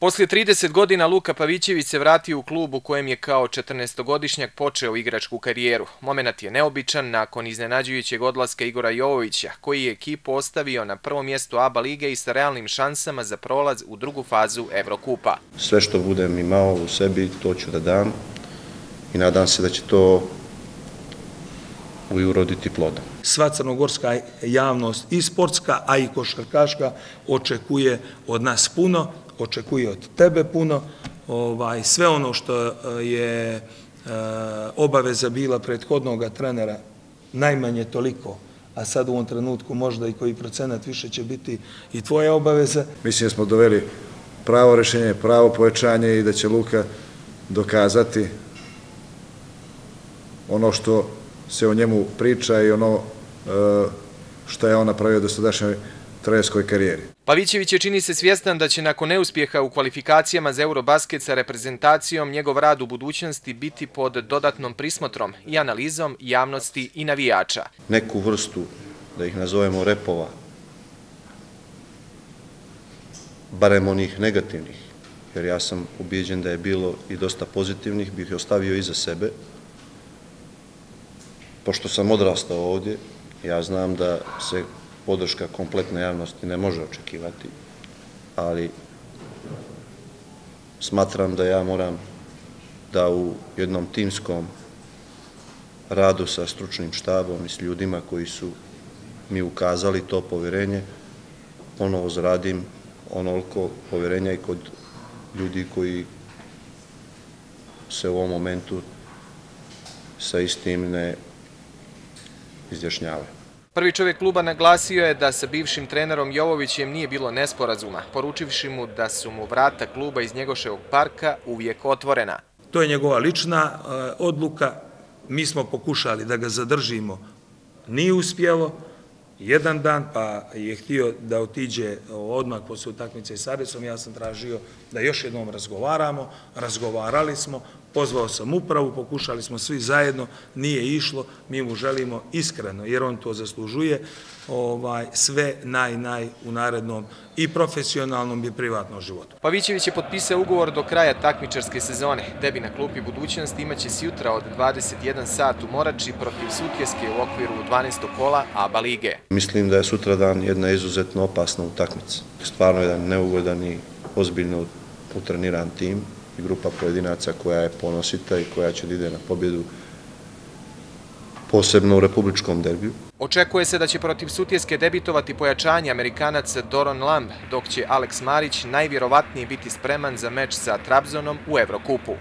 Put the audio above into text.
Poslije 30 godina Luka Pavićević se vratio u klub u kojem je kao 14-godišnjak počeo igračku karijeru. Momenat je neobičan nakon iznenađujućeg odlaska Igora Jovovića, koji je ekipu ostavio na prvom mjestu ABA lige i sa realnim šansama za prolaz u drugu fazu Evrokupa. Sve što budem imao u sebi, to ću da dam i nadam se da će to uroditi plodom. Sva crnogorska javnost i sportska, a i košarkaška očekuje od nas puno, očekuje od tebe puno. Ovaj, sve ono što e, je e, obaveza bila prethodnog trenera, najmanje toliko, a sad u ovom trenutku možda i koji procenat više će biti i tvoje obaveze. Mislim da smo doveli pravo rešenje, pravo povećanje i da će Luka dokazati ono što se o njemu priča i ono e, što je on napravio do sadašnjoj trenerskoj karijeri. Pavićević je čini se svjestan da će nakon neuspjeha u kvalifikacijama za Eurobasket sa reprezentacijom njegov rad u budućnosti biti pod dodatnom prismotrom i analizom javnosti i navijača. Neku vrstu, da ih nazovemo repova, barem onih negativnih, jer ja sam ubijeđen da je bilo i dosta pozitivnih, bih ostavio iza sebe. Pošto sam odrastao ovdje, ja znam da se podrška kompletne javnosti ne može očekivati, ali smatram da ja moram da u jednom timskom radu sa stručnim štabom i s ljudima koji su mi ukazali to povjerenje, ponovo zradim onoliko povjerenja i kod ljudi koji se u ovom momentu sa istim ne izjašnjavaju. Prvi čovjek kluba naglasio je da sa bivšim trenerom Jovovićem nije bilo nesporazuma, poručivši mu da su mu vrata kluba iz Njegoševog parka uvijek otvorena. To je njegova lična e, odluka. Mi smo pokušali da ga zadržimo. Nije uspjelo jedan dan, pa je htio da otiđe odmah posle utakmice s Aresom. Ja sam tražio da još jednom razgovaramo. Razgovarali smo, pozvao sam upravu, pokušali smo svi zajedno, nije išlo, mi mu želimo iskreno, jer on to zaslužuje, ovaj, sve naj, naj u narednom i profesionalnom i privatnom životu. Pavićević je potpisao ugovor do kraja takmičarske sezone. Debi na klupi budućnosti imaće se jutra od 21 sat u Morači protiv Sutjeske u okviru 12. kola ABA lige. Mislim da je sutra dan jedna izuzetno opasna utakmica. Stvarno jedan neugodan i ozbiljno utreniran tim i grupa pojedinaca koja je ponosita i koja će da ide na pobjedu posebno u republičkom derbiju. Očekuje se da će protiv Sutjeske debitovati pojačanje Amerikanac Doron Lamb, dok će Alex Marić najvjerovatnije biti spreman za meč sa Trabzonom u Evrokupu.